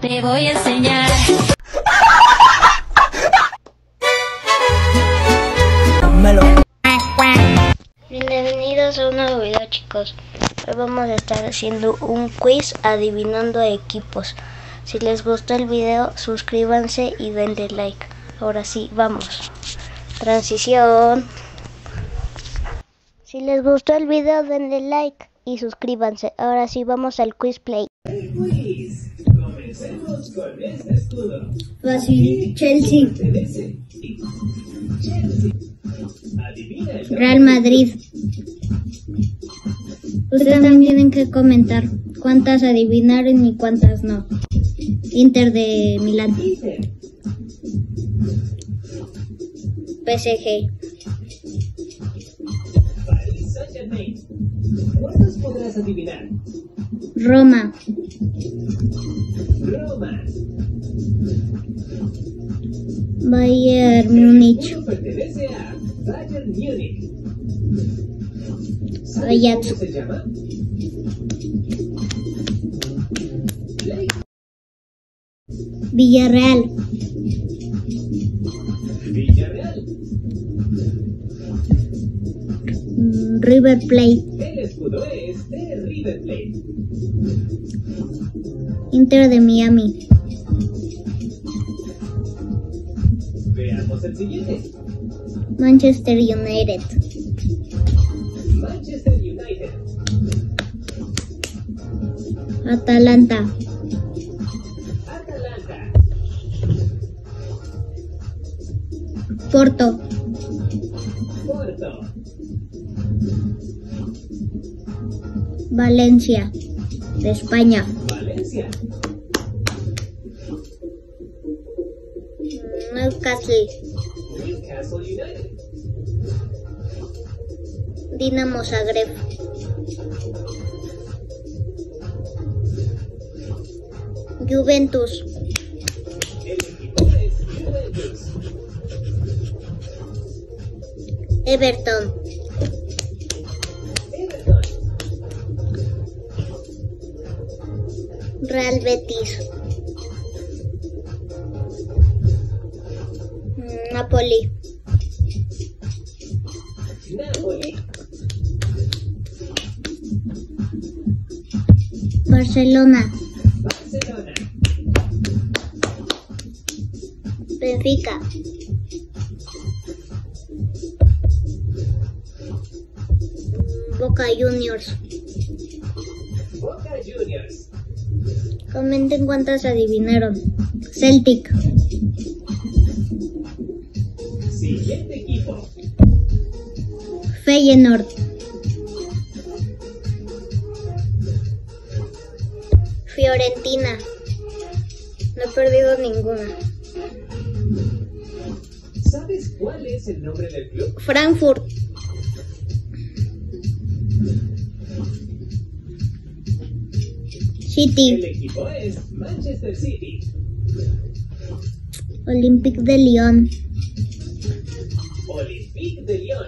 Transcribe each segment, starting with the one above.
Te voy a enseñar. Bienvenidos a un nuevo video chicos. Hoy vamos a estar haciendo un quiz adivinando equipos. Si les gustó el video, suscríbanse y denle like. Ahora sí, vamos. Transición. Si les gustó el video, denle like y suscríbanse. Ahora sí, vamos al quiz play. Comencemos con este escudo. Chelsea, Adivina el Real Madrid. Ustedes también tienen que comentar cuántas adivinaron y cuántas no. Inter de Milán. PSG. Roma. Bayern Múnich. Uno pertenece a Bayern Múnich. ¿Sabes Ajax. ¿Cómo se llama? Ley. Villarreal. Villarreal. River Plate. Inter de Miami. Veamos el siguiente. Manchester United. Manchester United. Atalanta. Atalanta. Porto. Porto. Valencia. De España. Newcastle. United. Dinamo Zagreb. Juventus. Everton. Real Betis. Napoli. Napoli. Barcelona. Barcelona. Benfica. Boca Juniors. Comenten cuántas adivinaron. Celtic. Siguiente equipo. Feyenoord. Fiorentina. No he perdido ninguna. ¿Sabes cuál es el nombre del club? Frankfurt. El City. equipo es Manchester City. Olympique de Lyon. Olympique de Lyon.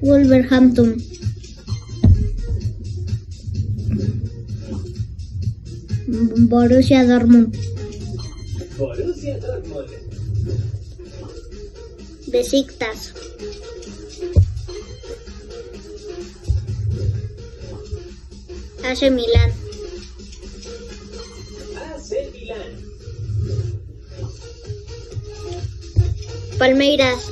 Wolverhampton. Borussia Dortmund. Borussia Dortmund. Besiktas. AC Milan. AC Milan. Palmeiras.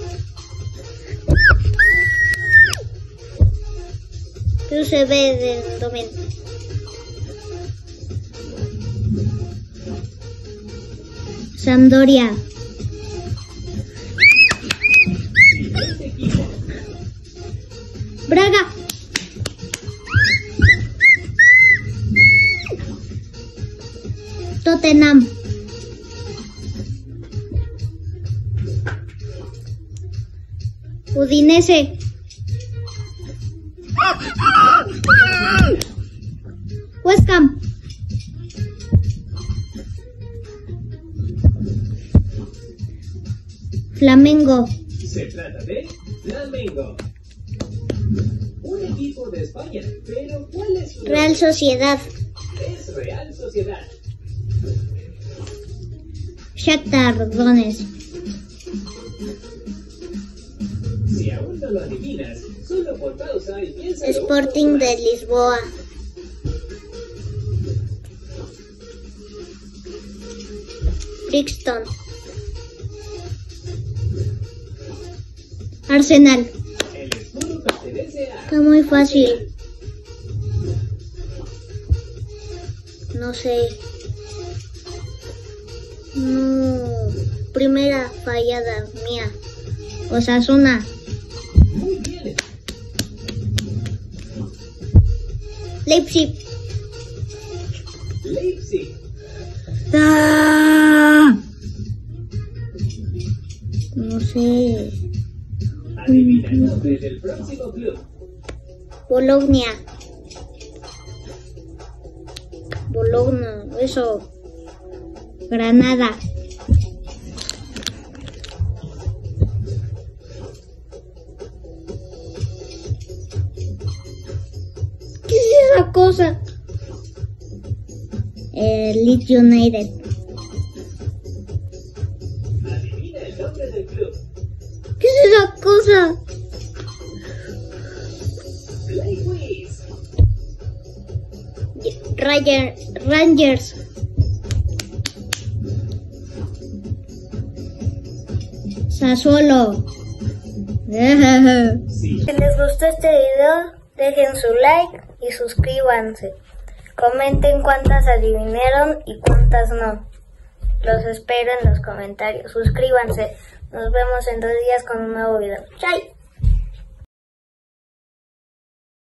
Cruce B de Domen. Sampdoria. Braga. Tottenham. Udinese. West Ham. Flamengo. Se trata de Flamengo. Un equipo de España. Pero ¿cuál es su Real Sociedad. Eso Real Sociedad. Shakhtar Donetsk. Si aún no lo adivinas, solo por pausa y piensa. Sporting de Lisboa. Brixton. Arsenal. El escudo pertenece a. Está muy fácil. No sé. No. Primera fallada mía. Osasuna. Muy bien. Leipzig. Leipzig. ¡Ah! No sé. Adivina el nombre del próximo club. Bologna. Bologna, eso. Granada. ¿Qué es esa cosa? Eh, Leeds United. Adivina el nombre del club. ¿Qué es esa cosa? Play Rangers. Sassuolo. Sí. Si les gustó este video, dejen su like y suscríbanse. Comenten cuántas adivinaron y cuántas no. Los espero en los comentarios. Suscríbanse. Nos vemos en dos días con un nuevo video. Chao.